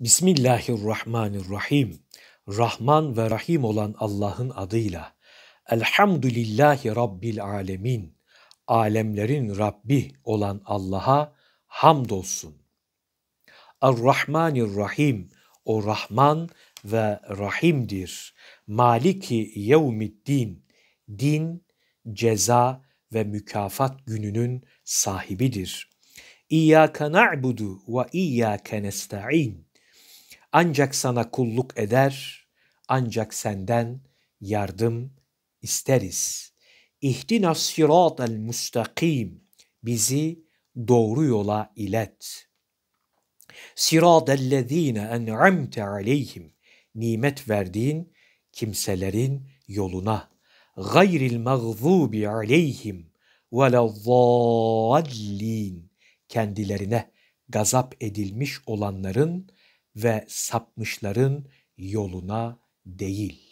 Bismillahirrahmanirrahim. Rahman ve Rahim olan Allah'ın adıyla. Elhamdülillahi Rabbil alemin. Alemlerin Rabbi olan Allah'a hamdolsun. Er-Rahmanir-Rahim. O Rahman ve Rahim'dir. Maliki yevmiddin. Din, ceza ve mükafat gününün sahibidir. İyyâke na'budu ve iyyâke nesta'in. Ancak sana kulluk eder, ancak senden yardım isteriz. İhdina sıratel müstakim. Bizi doğru yola ilet. Siratellezine en'amte aleyhim. Nimet verdiğin kimselerin yoluna. Gayril mağzubi aleyhim velezzallin. Kendilerine gazap edilmiş olanların ve sapmışların yoluna değil.